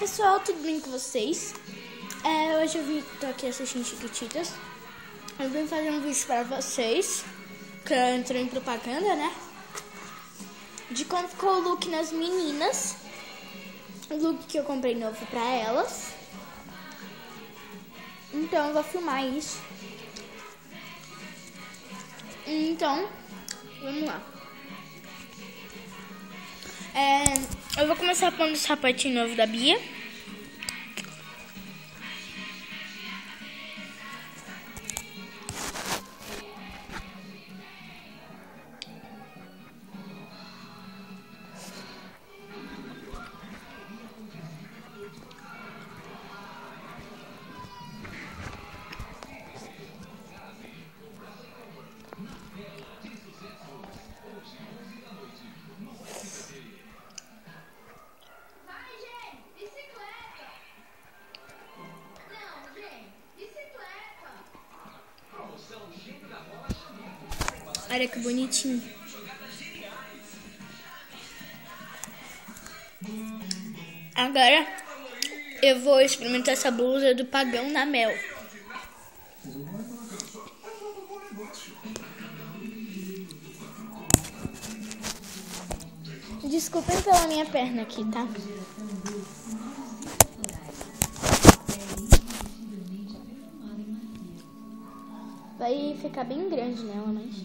pessoal, tudo bem com vocês? É, hoje eu vim, tô aqui assistindo Chiquititas. Eu vim fazer um vídeo pra vocês, que eu entrei em propaganda, né? De como ficou o look nas meninas. O look que eu comprei novo pra elas. Então eu vou filmar isso. Então, vamos lá. É, eu vou começar pondo o sapatinho novo da Bia. Olha que bonitinho. Agora eu vou experimentar essa blusa do Pagão na Mel. Desculpem pela minha perna aqui, tá? Vai ficar bem grande nela, mas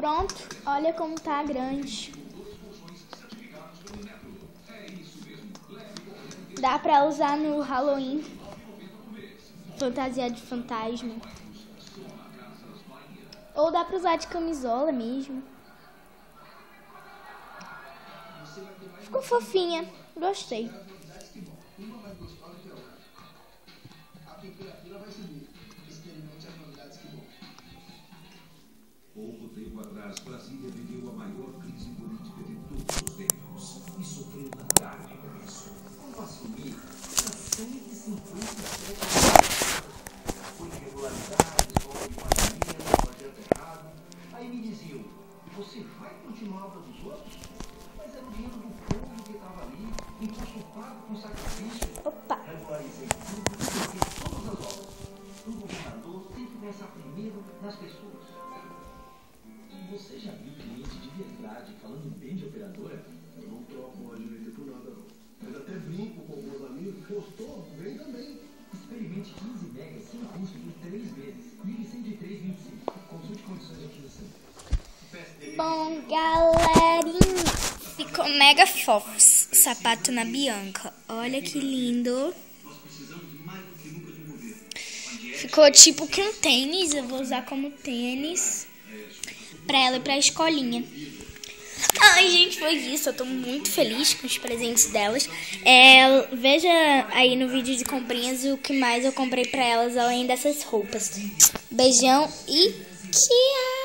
Pronto, olha como tá grande. Dá pra usar no Halloween. Fantasia de fantasma. Ou dá pra usar de camisola mesmo. Ficou fofinha. Gostei. Pouco tempo atrás, Brasília viveu a maior crise política de todos os tempos e sofreu na carne por isso. Como assumir era 157 Foi irregularidades, roubo de pagamento, projeto errado. Aí me diziam, você vai continuar a obra dos outros? Mas era o dinheiro do povo que estava ali, imposto pago com sacrifício. Opa. Regularizei tudo e fiz todas as obras. Um governador tem que começar primeiro nas pessoas. Você já viu cliente de verdade falando bem de operadora? Eu não troco a direita por nada, não. Mas até brinco com alguns amigos. Gostou? Vem também. Experimente 15 megas sem custo por 3 vezes. Ligue 10325. Consulte condições de utilização. Bom, galerinha, ficou mega fofo sapato na Bianca. Olha que lindo. Ficou tipo que um tênis, eu vou usar como tênis pra ela ir pra escolinha. Ai, gente, foi isso. Eu tô muito feliz com os presentes delas. É, veja aí no vídeo de comprinhas o que mais eu comprei pra elas além dessas roupas. Beijão e tchau!